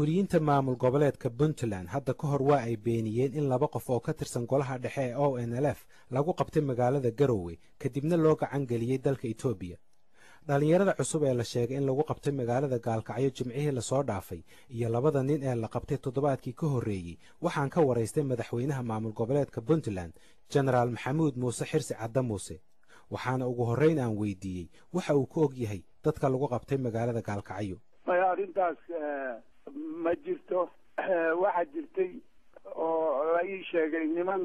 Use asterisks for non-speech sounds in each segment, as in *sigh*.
mas'uuliyiinta maamul goboleedka puntland hadda ka hor waa ay beeniyeen in laba qof oo ka tirsan golaha dhexe ee o n l f lagu qabtay magaalada garowe kadibna loo gacan geliyey dalka etoobiya dhallinyarada cusub ee la sheegay in lagu qabtay magaalada gaalkacyo jimcihii la soo dhaafay iyo labada nin ee la qabtay toddobaadkii ka horreeyey waxaan ka waraystay madaxweynaha maamul goboleedka puntland jenaraal maxamuud muuse xirsi cadda muuse. Waxaana ugu horrayn aan weydiiyey waxa uu ka og yahay dadka lagu qabtay magaalada gaalkacyo ma jirto waxaa jirtay oo la ii sheegay niman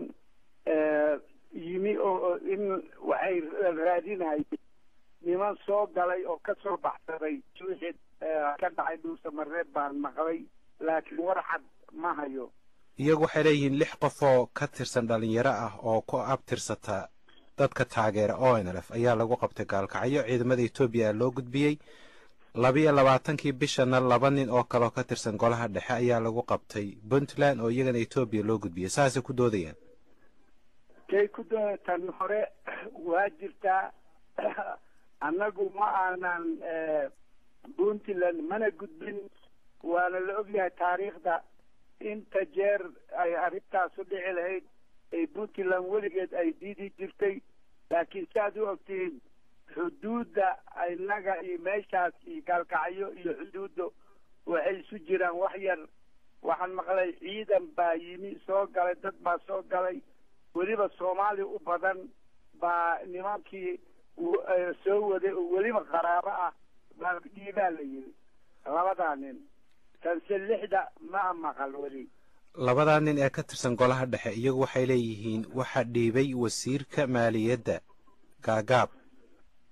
yimi oo in waxay raadinayeen niman soo galay oo ka soo baxsaday. Wixii ka dhacay dhuusa mareeb baan maqlay laakiin war cad ma hayo. Iyagu waxay leeyihiin lix qof oo ka tirsan dhallinyaro ah oo ku abtirsata dadka taageera o n l f ayaa lagu qabtay gaalkacyo. Ciidamada etoobiya loo gudbiyey labiyo labaatankii bishana laba nin oo kaleoo ka tirsan golaha dhexe ayaa lagu qabtay puntland oo iyagana etoobiya loo gudbiyey saasay ku doodayaan. Kay ku dooda tan hore waa jirtaa *clears throat* annagu ma aanan puntland mana gudbin. Waana la ogyahay taariikhda. Inta jeer ay arrintaasu dhici lahayd ay puntland weligeed ay diidi jirtay laakiin si aad u ogtihiin xuduudda inaga iyo meeshaas iyo gaalkacyo iyo xuduudda waxay isu jiraan wax yar. Waxaan maqlay ciidan baa yimi soo galay dad baa soo galay. Weliba soomaali u badan baa nimankii soo waday oo weliba qaraabo ah baa dhiibaa la yidhi labadaa nin tanse lixda ma maqal weli. Labadaa nin ee ka tirsan golaha dhexe iyagu waxay leeyihiin waxaa dhiibay wasiirka maaliyadda. Gaagaab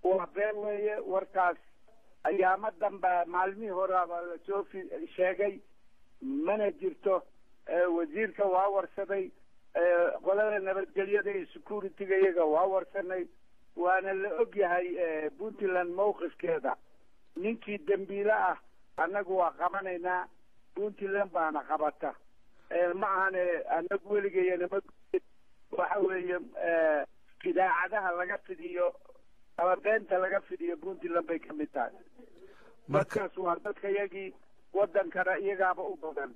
waa been weeye warkaas. Ayaama damba maalmihii horeaba la soo sheegay mana jirto. Wasiirka waa warsaday. Qolada nabadgelyada iyo security-ga iyaga waa warsanay. Waana la og yahay puntland mawqifkeeda. Ninkii dembiile ah annagu waa qabanaynaa puntland baana qabata. Ma ahane annagu weligeyana ma waxa weeye idaacadaha laga fidiyo ama beenta laga fidiyo puntland bay ka mid tahay dadkaas waa dadka iyagii wadankana iyagaaba u badan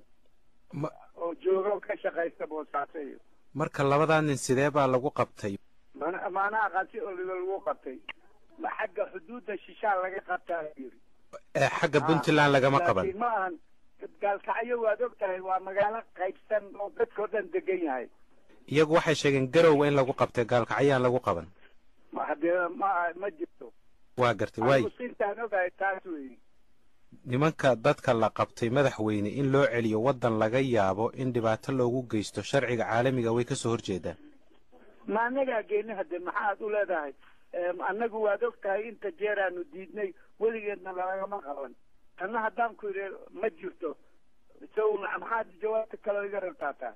oo jooga oo ka shaqaysta boosaasayo marka labadaa nin sidee baa lagu qabtay maanaha qasi oliga lagu qabtay xagga xuduudda shishaa laga qabtaa yiri ee xagga puntland lagama qaban ma ahan gaalkacyo waad og tahay waa magaalo qaybsan oo dadkao dhan degan yahay iyagu waxay sheegeen garowe in lagu qabtay gaalkacyaan lagu qaban haddee ma ma jirto waa gartay waay. sintaan ogahay taas weyi nimanka dadka la qabtay madaxweyne in loo celiyo waddan laga yaabo in dhibaato loogu geysto sharciga caalamiga way ka soo horjeedaan ma annagaa geeni hadde maxaad u leedahay? Annagu waad og tahay inta jeer aanu diidnay weligeedna lagama qaban. Tanna haddaan ku yidhi ma jirto. So maxaad jawaabta kaloo iga rabtaa taa